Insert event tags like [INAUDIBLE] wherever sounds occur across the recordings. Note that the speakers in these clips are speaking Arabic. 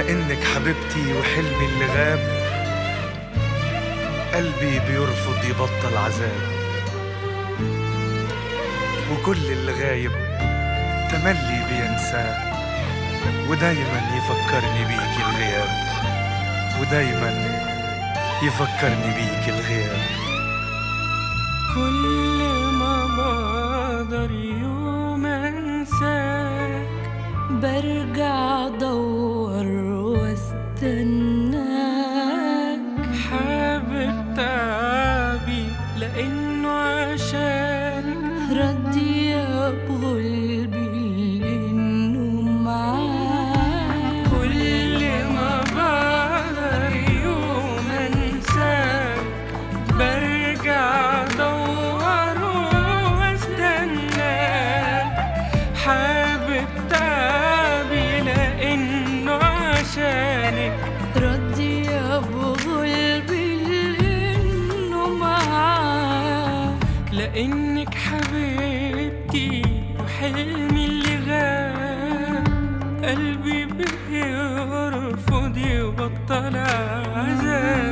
لأنك حبيبتي وحلمي اللي غاب قلبي بيرفض يبطل عذاب. وكل اللي غايب تملي بينساه ودايما يفكرني بيك الغياب. ودايما يفكرني بيك الغياب. كل ما بقدر يوم أنساك برجع أدور ردي بغلبي لأنه معاك لإنك حبيبتي وحلمي اللي غاب قلبي بيرفض يبطل عذاب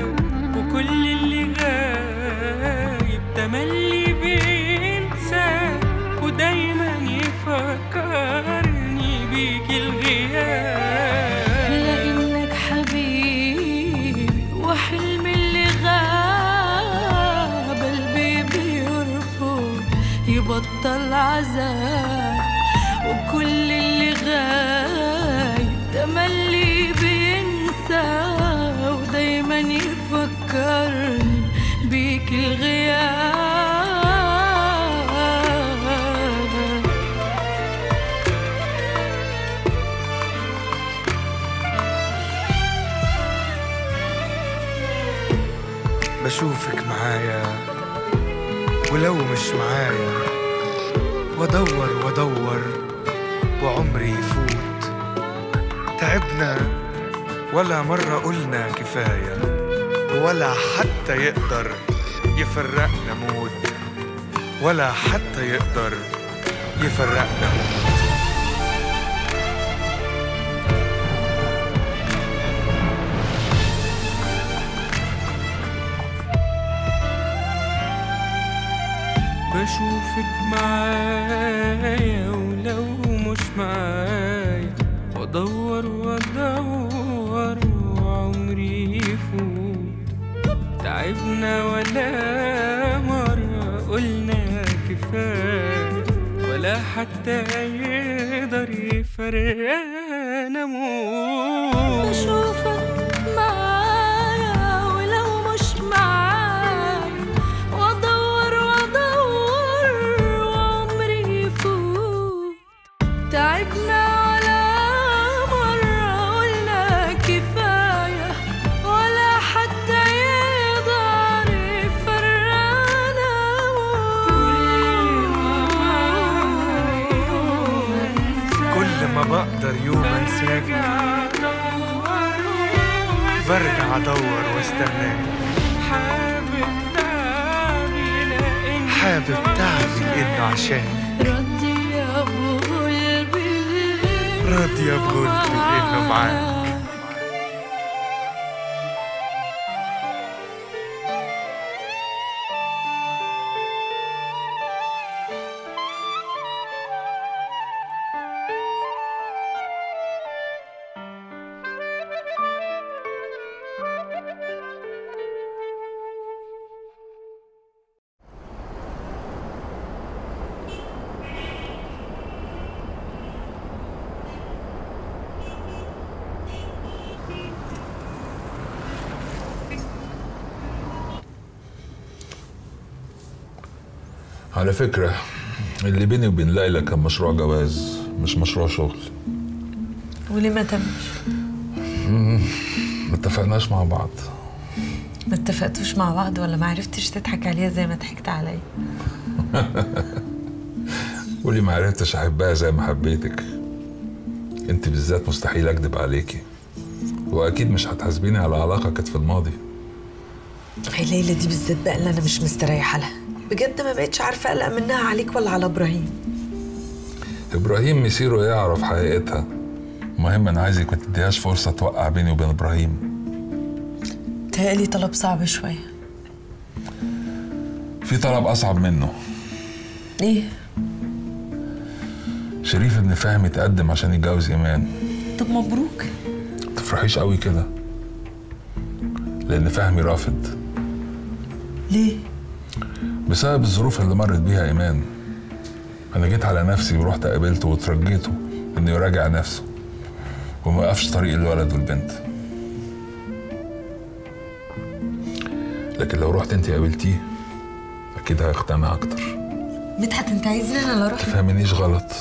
يبطل عذاب وكل اللي غايب تملي بينسى ودايما يفكرني بيك الغياب. بشوفك معايا ولو مش معايا. وادور وادور وعمري يفوت. تعبنا ولا مرة قلنا كفاية ولا حتى يقدر يفرقنا موت. ولا حتى يقدر يفرقنا موت. بشوفك معايا ولو مش معايا. وأدور وأدور وعمري يفوت. تعبنا ولا مرة قلنا كفاية. ولا حتى يقدر يفرقنا ما بقدر يوم انساك برجع ادور واستناك حابب تعبي لأنه عشان؟ ابو قلبي. راضية بغلبي لأنه معاك. على فكرة اللي بيني وبين ليلى كان مشروع جواز مش مشروع شغل. وليه ما تمش؟ ما اتفقناش مع بعض. ما اتفقتوش مع بعض ولا ما عرفتش تضحك عليها زي ما ضحكت عليا؟ [LAUGHS] قولي ما عرفتش أحبها زي ما حبيتك. أنت بالذات مستحيل اكذب عليكي. وأكيد مش هتحاسبيني على علاقة كانت في الماضي. هي ليلى دي بالذات بقى اللي أنا مش مستريحة لها. بجد ما بقتش عارفة أقلق منها عليك ولا على إبراهيم. إبراهيم مسيره يعرف حقيقتها. المهم أنا عايزك ما تديهاش فرصة توقع بيني وبين إبراهيم. تهيألي طلب صعب شوية. في طلب أصعب منه. إيه؟ شريف ابن فهمي اتقدم عشان يتجوز إيمان. طب مبروك. تفرحيش قوي كده. لأن فهمي رافض. ليه؟ بسبب الظروف اللي مرت بيها إيمان. أنا جيت على نفسي ورحت قابلته وترجيته إنه يراجع نفسه وما يقفش طريق الولد والبنت. لكن لو رحت أنت قابلتيه أكيد هيقتنع أكتر. مدحت أنت عايزني أنا اللي أروح تفهمنيش غلط.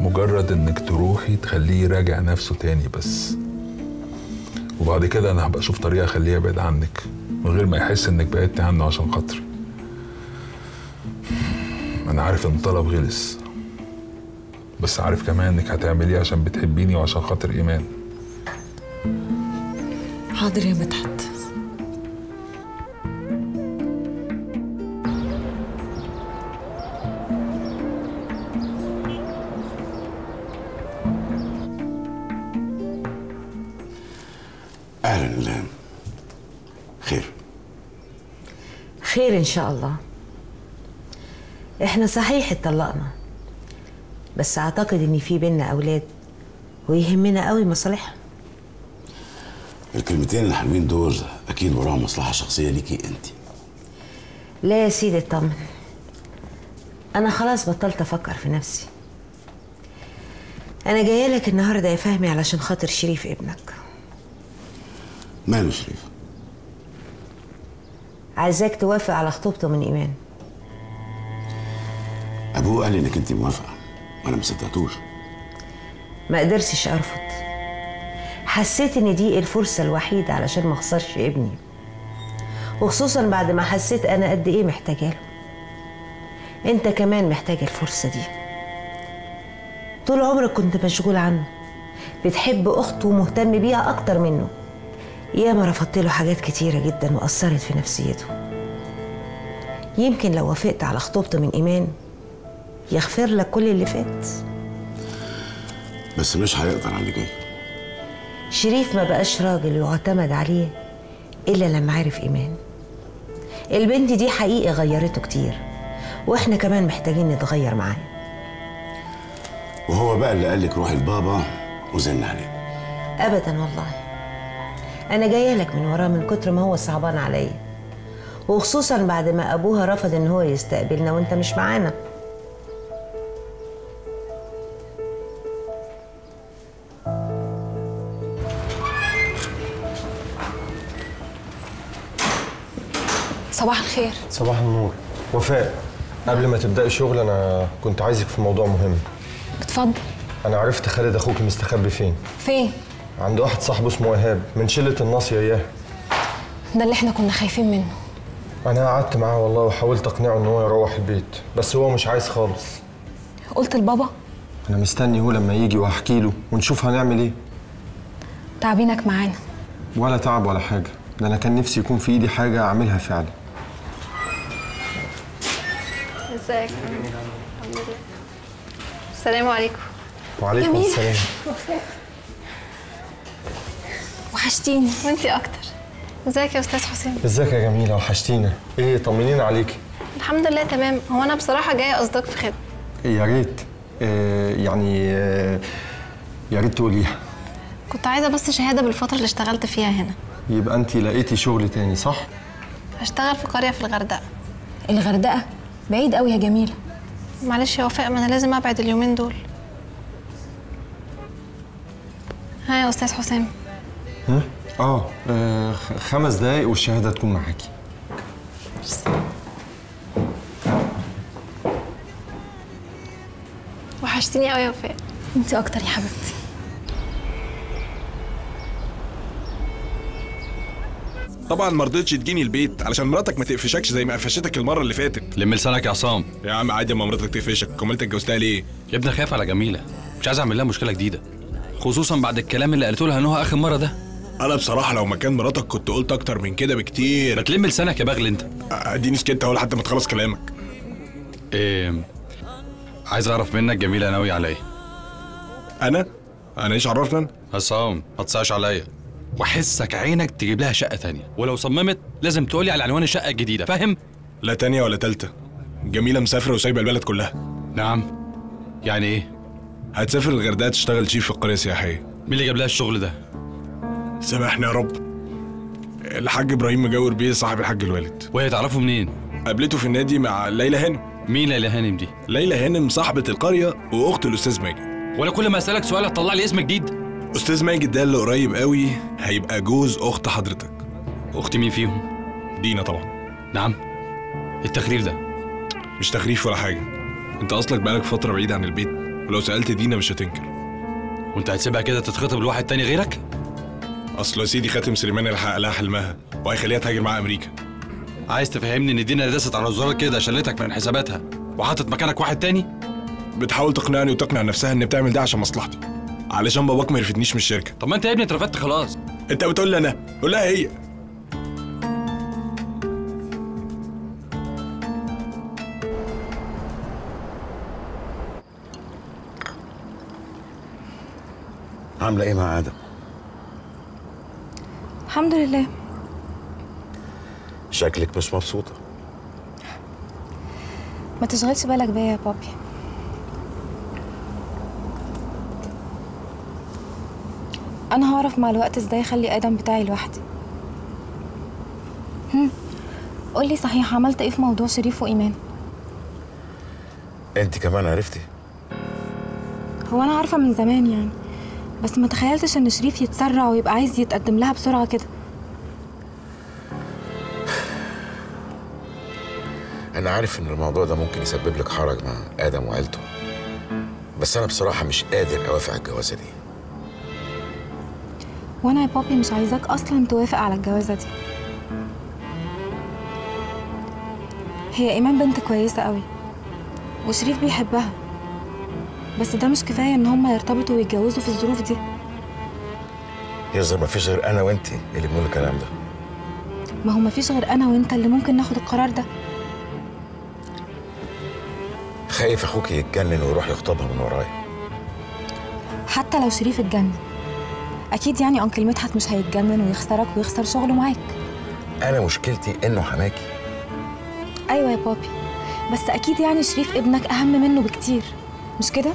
مجرد إنك تروحي تخليه يراجع نفسه تاني بس. وبعد كده أنا هبقى أشوف طريقة أخليه يبعد عنك. من غير ما يحس إنك بعدت عنه عشان خاطري. أنا عارف إن الطلب غلس بس عارف كمان إنك هتعمليه عشان بتحبيني وعشان خاطر إيمان. حاضر يا مدحت. شاء الله إحنا صحيح اتطلقنا بس أعتقد إن في بينا أولاد ويهمنا قوي مصالحهم. الكلمتين الحلوين دول أكيد وراهم مصلحة شخصية ليكي أنت. لا يا سيدي اطمن أنا خلاص بطلت أفكر في نفسي. أنا جاية لك النهارده يا فهمي علشان خاطر شريف ابنك. ماله شريف؟ عايزاك توافق على خطوبته من إيمان. ابوه قال لي إنك انت موافقة. وأنا ما صدقتوش. ما قدرتش أرفض. حسيت إن دي الفرصة الوحيدة علشان ما أخسرش ابني. وخصوصا بعد ما حسيت أنا قد إيه محتاجة له. أنت كمان محتاج الفرصة دي. طول عمرك كنت مشغول عنه. بتحب أخته ومهتم بيها أكتر منه. ياما رفضت له حاجات كتيرة جدا وأثرت في نفسيته. يمكن لو وافقت على خطوبته من إيمان يغفر لك كل اللي فات. بس مش هيقدر على اللي جاي. شريف ما بقاش راجل يعتمد عليه إلا لما عرف إيمان. البنت دي حقيقي غيرته كتير وإحنا كمان محتاجين نتغير معاه. وهو بقى اللي قال لك روحي لبابا وزن عليه. أبدا والله. أنا جاية لك من وراه من كتر ما هو صعبان عليا. وخصوصا بعد ما أبوها رفض إن هو يستقبلنا وأنت مش معانا. صباح الخير. صباح النور. وفاء قبل ما تبدأي شغل أنا كنت عايزك في موضوع مهم. اتفضل. أنا عرفت خالد أخوك مستخبي فين. فين؟ عند واحد صاحبه اسمه إيهاب من شلة الناصية إياه. ده اللي إحنا كنا خايفين منه. أنا قعدت معاه والله وحاولت أقنعه إن هو يروح البيت بس هو مش عايز خالص. قلت لبابا؟ أنا مستني هو لما يجي وأحكي له ونشوف هنعمل إيه. تعبينك معانا. ولا تعب ولا حاجة. ده أنا كان نفسي يكون في إيدي حاجة أعملها فعلا. ازيك؟ الحمد لله. السلام عليكم. وعليكم. السلام. [LAUGHS] وحشتيني. وانتي أكتر. إزيك يا أستاذ حسين؟ إزيك يا جميلة وحشتينا إيه طمنينا عليكي. الحمد لله تمام. هو أنا بصراحة جاية قصدك في خدمة. يا ريت. آه يعني آه يا ريت تقوليها. كنت عايزة بس شهادة بالفترة اللي اشتغلت فيها هنا. يبقى انت لقيتي شغل تاني صح؟ هشتغل في قرية في الغردقة. الغردقة؟ بعيد قوي يا جميلة. معلش يا وفاء ما أنا لازم أبعد اليومين دول. ها يا أستاذ حسام هم؟ آه آه، خ- خمس دقايق والشهادة تكون معاكي. وحشتيني قوي يا وفاء. انت أكتر يا حبيبتي. طبعا ما رضيتش تجيني البيت علشان مراتك ما تقفشكش زي ما قفشتك المرة اللي فاتت. لم لسانك يا عصام. يا عم عادي اما مراتك تقفشك. أمال أنت اتجوزتها ليه؟ يا ابني خايف على جميلة. مش عايز أعمل لها مشكلة جديدة. خصوصا بعد الكلام اللي قلته لها نهى آخر مرة ده. أنا بصراحه لو مكان مراتك كنت قلت أكتر من كده ما بكتير تلم لسانك يا بغل انت. اديني سكت اهو لحد ما تخلص كلامك. إيه عايز اعرف منك جميله ناوي على إيه أنا؟ أنا إيش عرفنا؟ عصام ما تصعش عليا. واحسك عينك تجيب لها شقة تانية. ولو صممت لازم تقولي على عنوان الشقة الجديدة فاهم؟ لا تانية ولا تالتة. جميلة مسافرة وسايبة البلد كلها. نعم. يعني إيه؟ هتسافر الغردقة تشتغل شيف في القرية السياحية. مين اللي جاب لها الشغل ده؟ سامحني يا رب. الحاج إبراهيم مجاور بيه صاحب الحاج الوالد. وهي تعرفه منين؟ قابلته في النادي مع ليلى هانم. مين ليلى هانم دي؟ ليلى هانم صاحبة القرية وأخت الأستاذ ماجد. ولا كل ما أسألك سؤال هتطلع لي اسم جديد. أستاذ ماجد ده اللي قريب قوي هيبقى جوز أخت حضرتك. أختي مين فيهم؟ دينا طبعا. نعم. التخريف ده؟ مش تخريف ولا حاجة. أنت أصلك بقالك فترة بعيد عن البيت. ولو سألت دينا مش هتنكر. وأنت هتسيبها كده تتخطب لواحد تاني غيرك؟ أصل يا سيدي خاتم سليمان الحق لها حلمها وهيخليها تهاجر مع أمريكا. عايز تفهمني إن دينا داست على الزرار كده شلتك من حساباتها وحطت مكانك واحد تاني؟ بتحاول تقنعني وتقنع نفسها ان بتعمل ده عشان مصلحتي. علشان باباك ما يرفدنيش من الشركة. طب ما أنت يا ابني اترفدت خلاص. أنت بتقول لي أنا؟ قول لها هي. عاملة إيه مع آدم؟ الحمد لله. شكلك مش مبسوطة. ما تشغلش بالك بيا يا بابي. أنا هعرف مع الوقت إزاي أخلي آدم بتاعي لوحدي. هم. قولي صحيح عملت إيه في موضوع شريف وإيمان؟ أنت كمان عرفتي؟ هو أنا عارفة من زمان يعني. بس ما تخيلتش إن شريف يتسرع ويبقى عايز يتقدم لها بسرعة كده. أنا عارف إن الموضوع ده ممكن يسبب لك حرج مع آدم وعيلته بس أنا بصراحة مش قادر أوافق على الجوازة دي. وأنا يا بابي مش عايزاك أصلا توافق على الجوازة دي. هي إيمان بنت كويسة قوي وشريف بيحبها. بس ده مش كفاية إن هما يرتبطوا ويتجوزوا في الظروف دي. يظهر مفيش غير أنا وانت اللي بنقول الكلام ده. ما هو مفيش غير أنا وأنت اللي ممكن ناخد القرار ده. خايف أخوك يتجنن ويروح يخطبها من ورايا. حتى لو شريف اتجنن. أكيد يعني أنكل مدحت مش هيتجنن ويخسرك ويخسر شغله معاك. أنا مشكلتي إنه حماكي. أيوه يا بابي. بس أكيد يعني شريف ابنك أهم منه بكتير. مش كده؟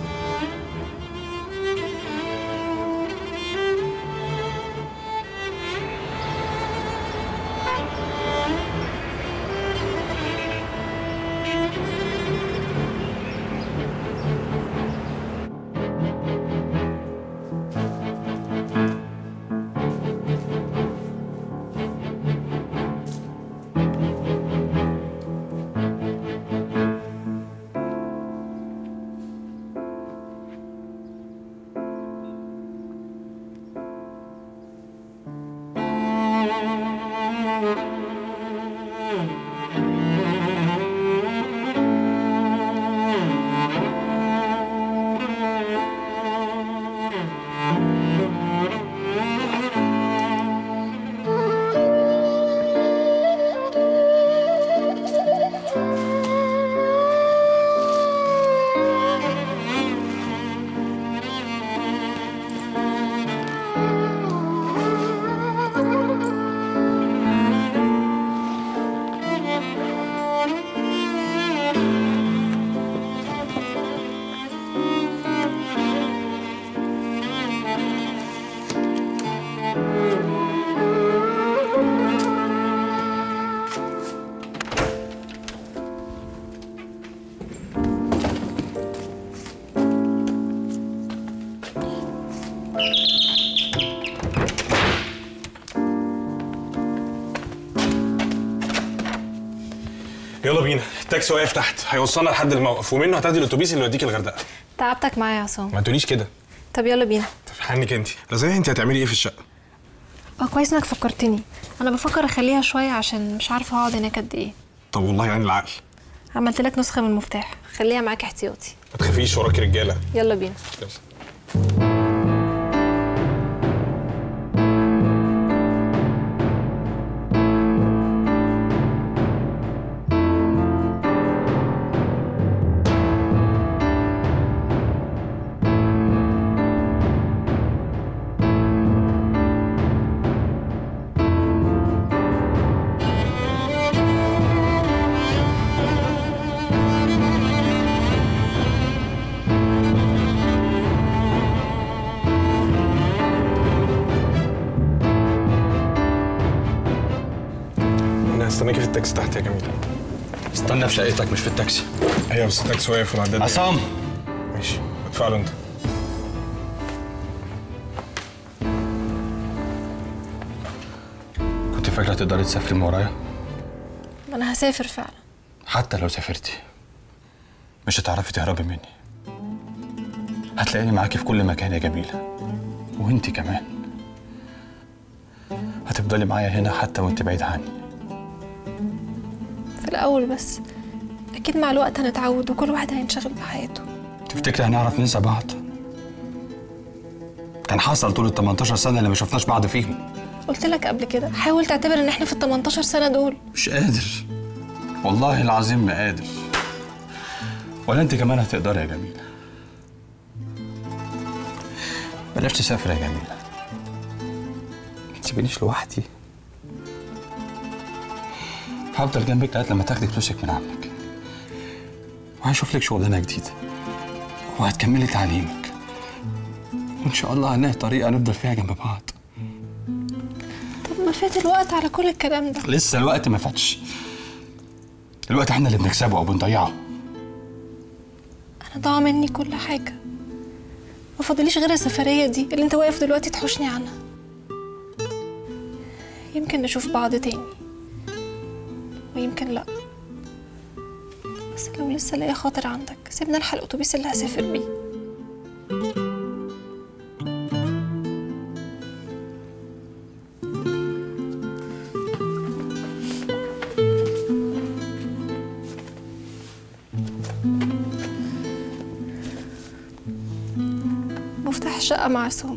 يلا بينا. التاكسي واقف تحت. هيوصلنا لحد الموقف. ومنه هتاخدي الاتوبيس اللي يوديك الغردقة. تعبتك معايا يا عصام. ما تقوليش كده. طب يلا بينا. طب حنك انت لا صحيح انت هتعملي إيه في الشقة؟ آه كويس انك فكرتني. أنا بفكر اخليها شوية عشان مش عارفة هقعد هناك قد إيه. طب والله يعني العقل. عملت لك نسخة من المفتاح. خليها معاك احتياطي. ما تخافيش وراكي رجالة. يلا بينا. يلا. في شقتك مش في التاكسي. أيوه بس التاكسي واقف والعداد عصام! ماشي. ادفع له انت. كنت فاكرة تقدري تسافري من ورايا؟ ما أنا هسافر فعلا. حتى لو سافرتي مش هتعرفي تهربي مني. هتلاقيني معاكي في كل مكان يا جميلة. وإنتي كمان. هتفضلي معايا هنا حتى وأنت بعيد عني. في الأول بس. أكيد مع الوقت هنتعود وكل واحد هينشغل بحياته. تفتكري هنعرف ننسى بعض كان حصل طول ال 18 سنة اللي ما شفناش بعض فيهم. قلت لك قبل كده حاول تعتبر إن إحنا في ال 18 سنة دول. مش قادر. والله العظيم ما قادر. ولا أنت كمان هتقدري يا جميلة بلاش تسافري يا جميلة ما تسيبينيش لوحدي. هفضل جنبك لغاية لما تاخدي فلوسك من عمك وهشوف لك شغلانة جديدة. وهتكملي تعليمك. وان شاء الله هنلاقي طريقة نفضل فيها جنب بعض. طب ما فات الوقت على كل الكلام ده. لسه الوقت ما فاتش. الوقت إحنا اللي بنكسبه أو بنضيعه. أنا ضاع مني كل حاجة. ما فاضليش غير السفرية دي اللي أنت واقف دلوقتي تحوشني عنها. يمكن نشوف بعض تاني. ويمكن لأ. بس لو لسه لاقي خاطر عندك. سيبنا نلحق الأتوبيس اللي هسافر بيه. مفتاح الشقة معصوم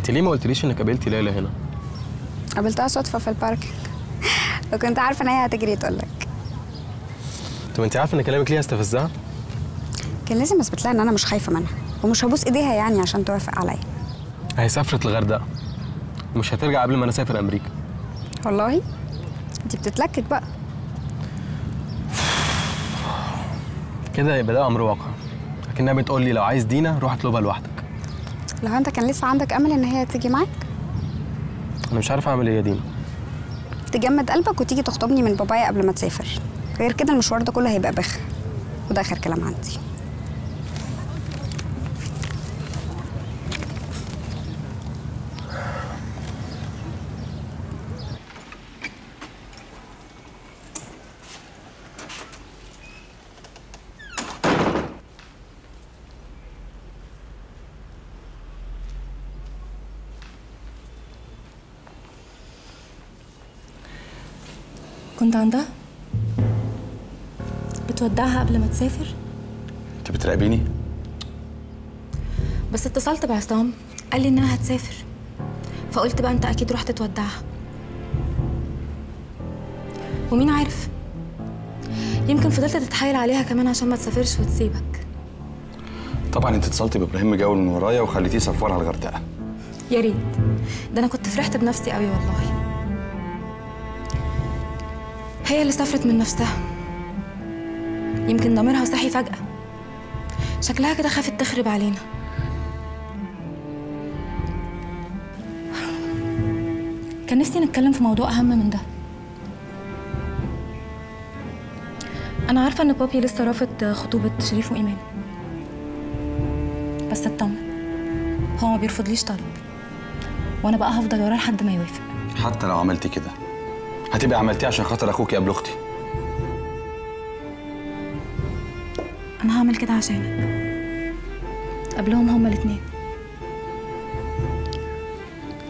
انت ليه ما قلتليش انك قابلتي ليلى هنا؟ قابلتها صدفة في الباركينج [LAUGHS] وكنت عارفة إن هي هتجري تقولك. طب انت عارفة إن كلامك ليه استفزها كان لازم أثبت لها إن أنا مش خايفة منها ومش هبوس إيديها يعني عشان توافق عليا. هي سافرت الغردقة. ومش هترجع قبل ما أنا أسافر أمريكا. والله؟ أنت بتتلكك بقى. [SIGHS] كده يبقى ده أمر واقع. لكنها بتقول لي لو عايز دينا روح اطلبها لوحدك. لو أنت كان لسه عندك أمل إن هي تيجي معاك؟ أنا مش عارف اعمل إيه يا دينا. تجمد قلبك وتيجي تخطبني من بابايا قبل ما تسافر. غير كده المشوار ده كله هيبقى بخ. وده آخر كلام عندي. كنت عندها؟ بتودعها قبل ما تسافر؟ انت بتراقبيني؟ بس اتصلت بعصام قال لي إنها هتسافر. فقلت بقى أنت أكيد رحت تودعها. ومين عارف؟ يمكن فضلت تتحايل عليها كمان عشان ما تسافرش وتسيبك. طبعا انت اتصلتي بإبراهيم مجاول من ورايا وخليتيه يسفرها الغردقة. يا ريت. ده أنا كنت فرحت بنفسي قوي والله. هي اللي سافرت من نفسها. يمكن ضميرها صحي فجأة. شكلها كده خافت تخرب علينا. كان نفسي نتكلم في موضوع أهم من ده. أنا عارفة إن بابي لسه رافض خطوبة شريف وإيمان. بس اطمن. هو ما بيرفضليش طلب. وأنا بقى هفضل وراه لحد ما يوافق. حتى لو عملتي كده. هتبقي عملتيه عشان خاطر اخوكي قبل أختي. أنا هعمل كده عشانك. قبلهم هما الاتنين.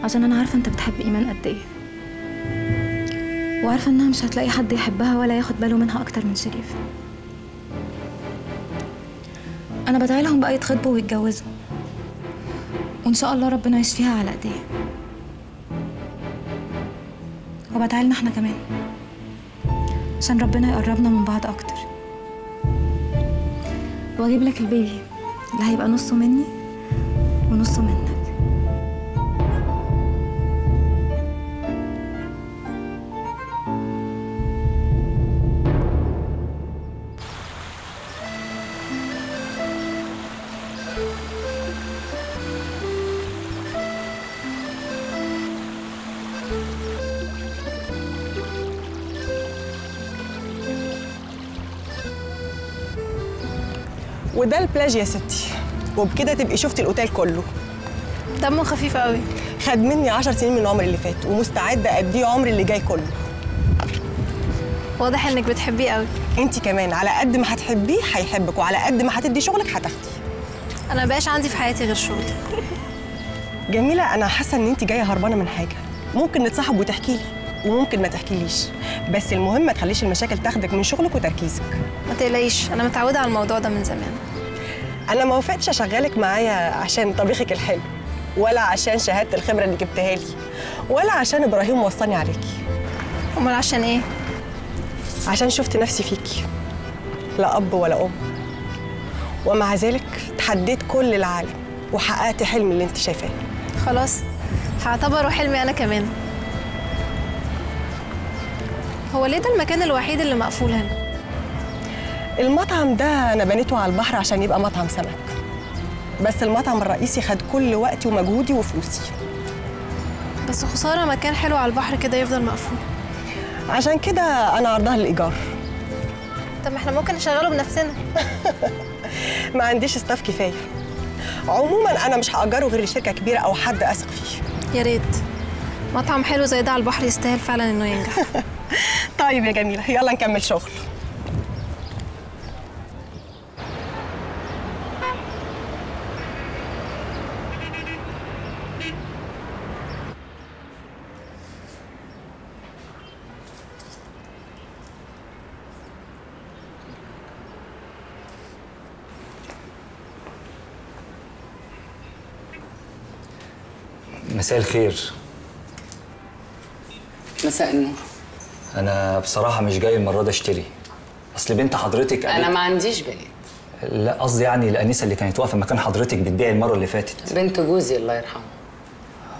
عشان أنا عارفة أنت بتحب إيمان قد إيه. وعارفة إنها مش هتلاقي حد يحبها ولا ياخد باله منها أكتر من شريف. أنا بدعي لهم بقى يتخطبوا ويتجوزوا. وإن شاء الله ربنا يشفيها على ايديه وبدعي لنا إحنا كمان. عشان ربنا يقربنا من بعض أكتر. وأجيب لك البيبي اللي هيبقى نصه مني ونصه منك وده البلاج يا ستي. وبكده تبقي شفتي الأوتيل كله. دمه خفيف قوي خد مني 10 سنين من عمري اللي فات ومستعده أديه عمري اللي جاي كله. واضح إنك بتحبيه قوي انت كمان على قد ما هتحبيه هيحبك وعلى قد ما هتدي شغلك هتاخدي أنا مبقاش عندي في حياتي غير شغلي جميلة أنا حاسة إن انت جاية هربانة من حاجة. ممكن نتصاحب وتحكي لي وممكن ما تحكيليش. بس المهم ما تخليش المشاكل تاخدك من شغلك وتركيزك. ما تقلقيش أنا متعودة على الموضوع ده من زمان. أنا ما وافقتش أشغلك معايا عشان طبيخك الحلو ولا عشان شهادة الخبرة اللي جبتها لي ولا عشان إبراهيم وصاني عليكي. أمال عشان إيه؟ عشان شفت نفسي فيكي لا أب ولا أم. ومع ذلك تحديت كل العالم وحققت حلمي اللي أنت شايفاه. خلاص هعتبره حلمي أنا كمان. هو ليه ده المكان الوحيد اللي مقفول هنا؟ المطعم ده أنا بنيته على البحر عشان يبقى مطعم سمك. بس المطعم الرئيسي خد كل وقتي ومجهودي وفلوسي. بس خسارة مكان حلو على البحر كده يفضل مقفول. عشان كده أنا عرضها للإيجار. طب ما إحنا ممكن نشغله بنفسنا. [LAUGHS] ما عنديش ستاف كفاية. عموما أنا مش هأجره غير لشركة كبيرة أو حد أثق فيه. يا ريت. مطعم حلو زي ده على البحر يستاهل فعلا إنه ينجح. [LAUGHS] طيب يا جميلة يلا نكمل شغل. مساء الخير. مساء النور. أنا بصراحة مش جاي المرة دي أشتري. أصل بنت حضرتك أنا ما عنديش بنات لا قصدي يعني الانسه اللي كانت واقفة مكان حضرتك بتبيع المرة اللي فاتت. بنت جوزي الله يرحمه.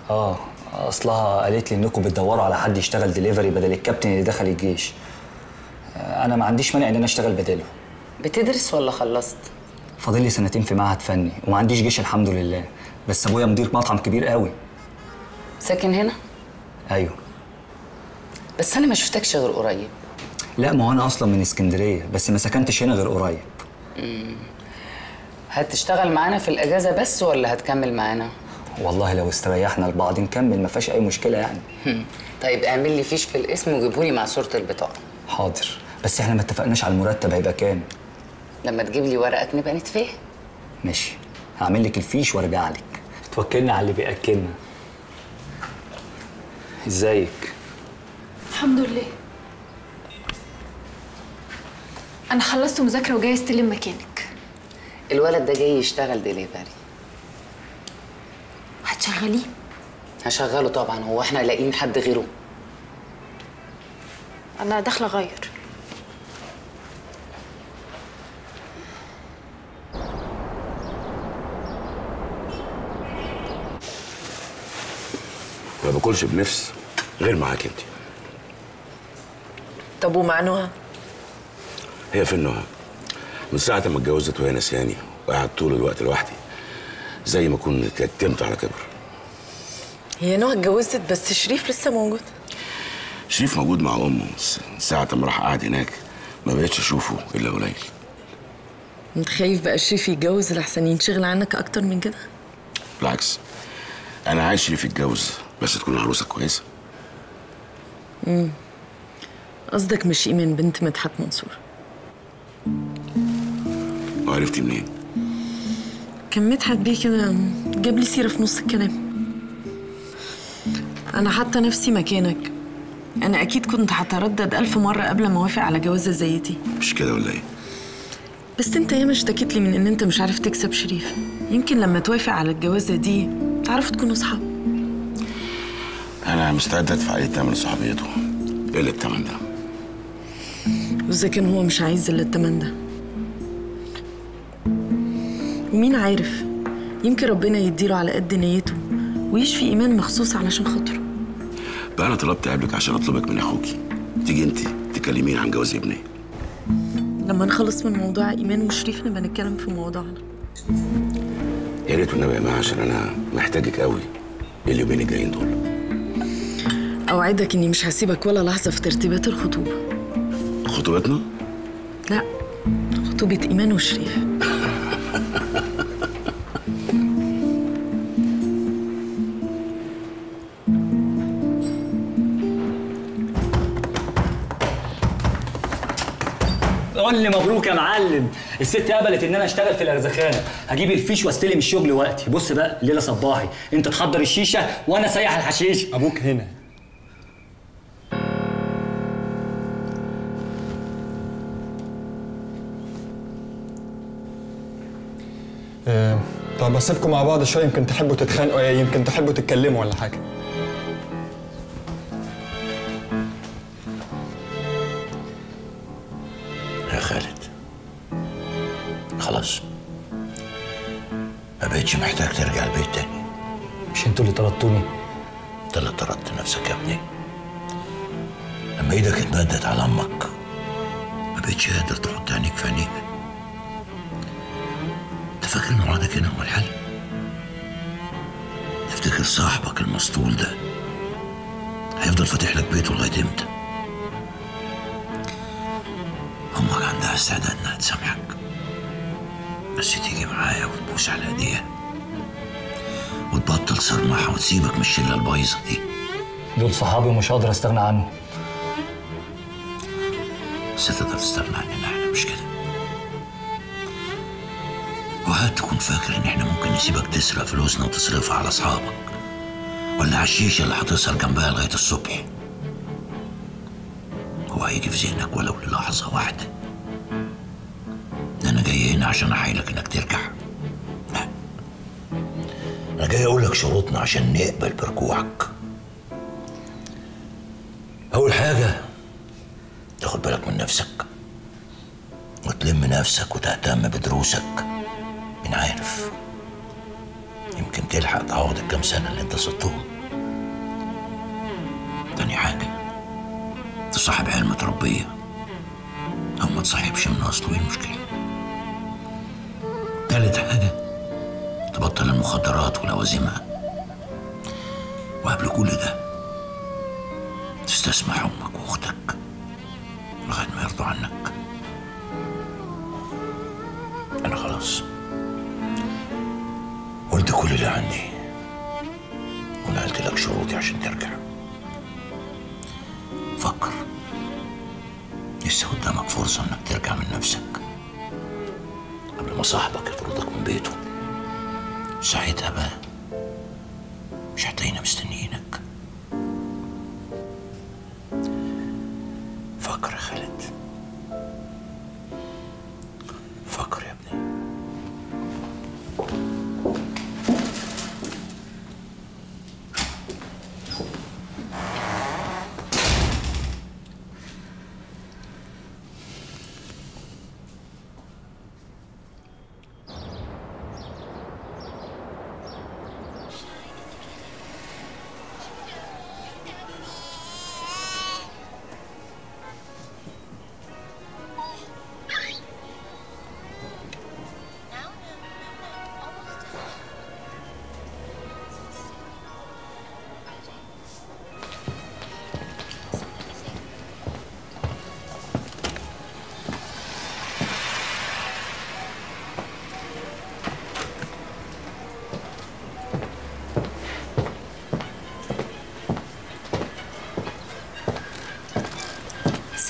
آه أصلها قالت لي إنكم بتدوروا على حد يشتغل دليفري بدل الكابتن اللي دخل الجيش. آه، أنا ما عنديش مانع إن أنا أشتغل بداله. بتدرس ولا خلصت؟ فاضل لي سنتين في معهد فني وما عنديش جيش الحمد لله. بس أبويا مدير مطعم كبير قوي. ساكن هنا؟ أيوه. بس أنا ما شفتكش غير قريب. لا ما هو أنا أصلا من اسكندرية بس ما سكنتش هنا غير قريب. مم. هتشتغل معانا في الإجازة بس ولا هتكمل معانا؟ والله لو استريحنا لبعض نكمل ما فيهاش أي مشكلة يعني. طيب اعمل لي فيش في الاسم وجيبهولي مع صورة البطاقة. حاضر. بس إحنا ما اتفقناش على المرتب هيبقى كام؟ لما تجيب لي ورقك نبقى نتفاهم. ماشي. هعمل لك الفيش وأرجع لك. توكلنا على اللي بيأكلنا. ازيك؟ الحمد لله. أنا خلصت مذاكرة وجاي استلم مكانك. الولد ده جاي يشتغل دليفري هتشغليه؟ هشغله طبعا هو إحنا لاقيين حد غيره. أنا داخلة أغير. باكلش بنفس غير معاك انت. طب ومع نهى؟ هي في النهى. من ساعة ما اتجوزت وهي نسياني وقاعد طول الوقت لوحدي زي ما كنت اتيتمت على كبر. هي نهى اتجوزت بس شريف لسه موجود؟ شريف موجود مع أمه بس ساعة ما راح قاعد هناك ما بقتش أشوفه إلا قليل. انت خايف بقى شريف يتجوز لحسن ينشغل عنك أكتر من كده؟ بالعكس أنا عايز شريف يتجوز. بس تكون عروسة كويسة. امم قصدك مش إيمان بنت مدحت منصور؟ وعرفتي منين؟ كان مدحت بيه كده جاب لي سيرة في نص الكلام. أنا حاطة نفسي مكانك. أنا أكيد كنت هتردد ألف مرة قبل ما أوافق على جوازة زي دي مش كده ولا إيه؟ بس أنت ياما اشتكيت لي من إن أنت مش عارف تكسب شريف. يمكن لما توافق على الجوازة دي تعرفوا تكونوا أصحاب. أنا مستعد أدفع أي ثمن لصحوبيته إيه اللي الثمن ده؟ وإذا كان هو مش عايز إلا التمن ده. ومين عارف؟ يمكن ربنا يديله على قد نيته ويشفي إيمان مخصوص علشان خاطره. بقى أنا طلبت قبلك عشان أطلبك من أخوكي. تيجي أنت تكلميني عن جواز ابني. لما نخلص من موضوع إيمان وشريف نبقى نتكلم في موضوعنا. يا ريت والنبي يا جماعة عشان أنا محتاجك قوي. اليومين الجايين دول؟ أوعدك إني مش هسيبك ولا لحظة في ترتيبات الخطوبة خطوبتنا؟ لا خطوبة إيمان وشريف. قول لي مبروك يا معلم. الست قبلت إن أنا أشتغل في الارزخانه هجيب الفيش وأستلم الشغل وقتي. بص بقى ليله صباحي. أنت تحضر الشيشة وأنا سايح الحشيش. أبوك هنا. اسيبكم مع بعض شوية يمكن تحبوا تتخانقوا يمكن تحبوا تتكلموا ولا حاجة. يا خالد. خلاص. ما بقتش محتاج ترجع البيت تاني. مش أنتوا اللي طردتوني؟ أنت اللي طردت نفسك يا ابني. لما إيدك اتمدت على أمك ما بقتش قادر تحط عينيك في عينيها انت فاكر إن وعدك هنا هو الحل. تفتكر صاحبك المسطول ده هيفضل فاتح لك بيته لغاية إمتى؟ أمك عندها استعداد إنها تسامحك. بس تيجي معايا وتبوس على ايديها وتبطل صرمحة وتسيبك من الشلة البايظة دي. دول صحابي ومش هقدر أستغنى عنهم. بس تقدر تستغنى عننا إحنا مش كده. وهات تكون فاكر إن إحنا ممكن نسيبك تسرق فلوسنا وتصرفها على أصحابك؟ ولا على الشيشه اللي هتسهر جنبها لغاية الصبح؟ هو هيجي في ذهنك ولو للحظة واحدة. ده أنا جاي هنا عشان أحايلك إنك ترجع. لا. أنا جاي أقول لك شروطنا عشان نقبل برجوعك. أول حاجة تاخد بالك من نفسك وتلم نفسك وتهتم بدروسك. مين عارف؟ يمكن تلحق تعوض الكام سنة اللي انت صدتهم تاني حاجة تصاحب علم تربية. أو ما تصاحبش من أصله إيه المشكلة؟ تالت حاجة تبطل المخدرات ولوازمها وقبل كل ده تستسمح أمك وأختك لغاية ما يرضوا عنك. أنا خلاص. كل اللي عندي ونقلت لك شروطي عشان ترجع. فكر. لسه قدامك فرصة إنك ترجع من نفسك. قبل ما صاحبك يطردك من بيته. ساعتها بقى مش هتلاقينا مستنيينك. فكر يا خالد.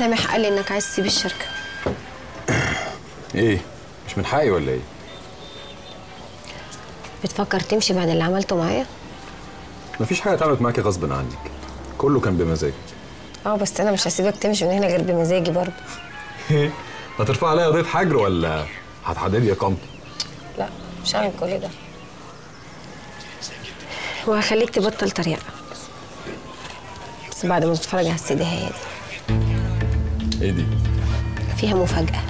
سامح قال لي إنك عايز تسيب الشركة. [COUGHS] إيه؟ مش من حقي ولا إيه؟ بتفكر تمشي بعد اللي عملته معايا؟ مفيش حاجة اتعملت معاكي غصب عنك. كله كان بمزاج آه بس أنا مش هسيبك تمشي من هنا غير بمزاجي برضه. [LAUGHS] هترفع عليا قضية حجر ولا هتحدد لي إقامتي؟ لا مش هعمل كل ده. وهخليك تبطل طريقة بس بعد ما تتفرج على السي دي هي دي. إيه دي فيها مفاجأة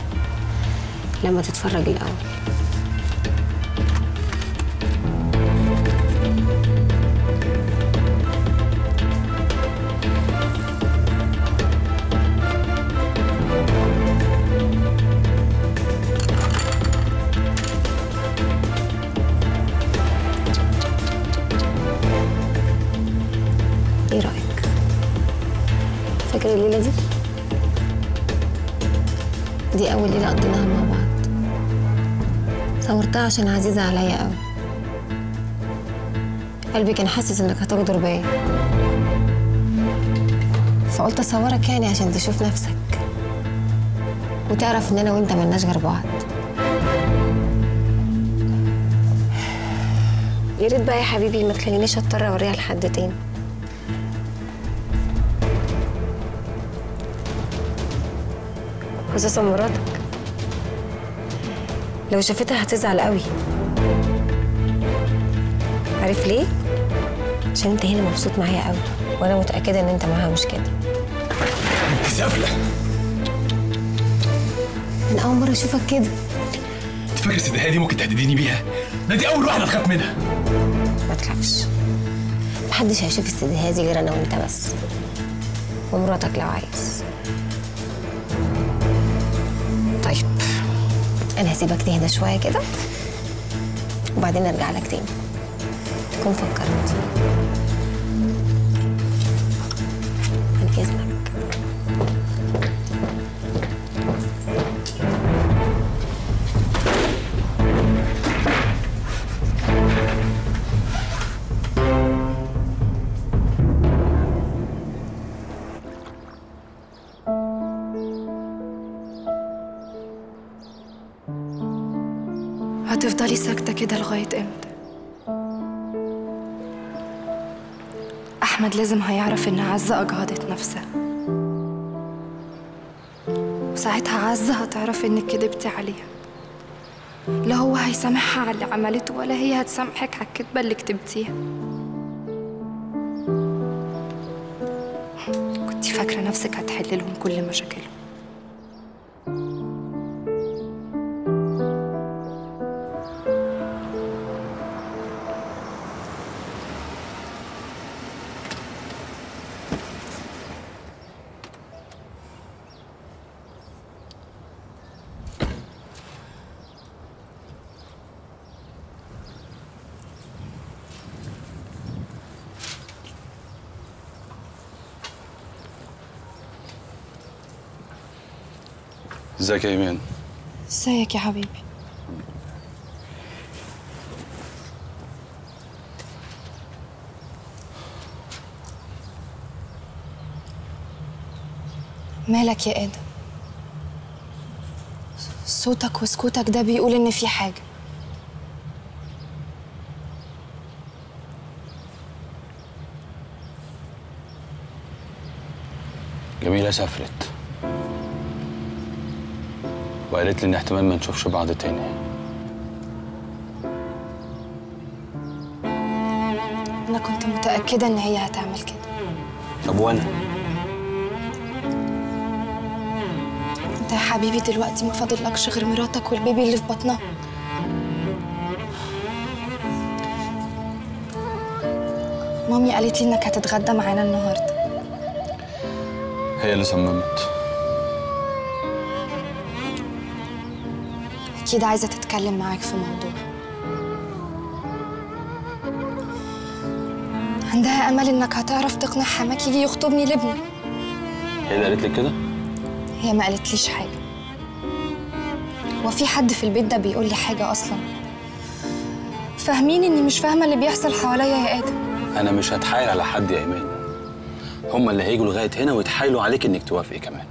لما تتفرج الأول إيه رأيك؟ فاكر الليلة دي؟ دي أول ليلة قضيناها مع بعض. صورتها عشان عزيزة عليا قوي قلبي كان حاسس إنك هتغدر بيا. فقلت أصورك يعني عشان تشوف نفسك. وتعرف إن أنا وأنت ملناش غير بعض. يا ريت بقى يا حبيبي ما تخلينيش أضطر أوريها لحد تاني. خصوصا مراتك. لو شافتها هتزعل قوي. عارف ليه؟ عشان أنت هنا مبسوط معايا قوي وأنا متأكدة إن أنت معاها مش كده. أنت سافلة. أنا أول مرة أشوفك كده. أنت فاكر السداهيه دي ممكن تهدديني بيها؟ ده دي أول واحدة تخاف منها. ما تخافش. محدش هيشوف السداهيه دي غير أنا وأنت بس. ومراتك لو عايز. أنا هسيبك تهدى شوية كده. وبعدين ارجع لك تاني. تكون فكرت عن إذنك. كده لغاية إمتى؟ أحمد لازم هيعرف إن عزة أجهضت نفسها. وساعتها عزة هتعرف إنك كدبتي عليها. لا هو هيسامحها على اللي عملته ولا هي هتسامحك على الكدبة اللي كتبتيها. كنت فاكرة نفسك هتحل لهم كل مشاكلهم. ازيك يا إيمان؟ ازيك يا حبيبي؟ مالك يا آدم؟ صوتك وسكوتك ده بيقول إن في حاجة. جميلة سافرت. وقالت لي إن احتمال ما نشوفش بعض تاني. أنا كنت متأكدة إن هي هتعمل كده. طب وأنا؟ أنت يا حبيبي دلوقتي ما فاضلكش غير مراتك والبيبي اللي في بطنها. مامي قالت لي إنك هتتغدى معانا النهارده. هي اللي صممت. أكيد عايزة تتكلم معاك في موضوع. عندها أمل إنك هتعرف تقنع حماك يجي يخطبني لابني. هي اللي قالت لك كده؟ هي ما قالتليش حاجة. وفي حد في البيت ده بيقول لي حاجة أصلا؟ فاهمين إني مش فاهمة اللي بيحصل حواليا يا آدم. أنا مش هتحايل على حد يا إيمان. هما اللي هيجوا لغاية هنا ويتحايلوا عليك إنك توافقي كمان.